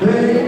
Hey.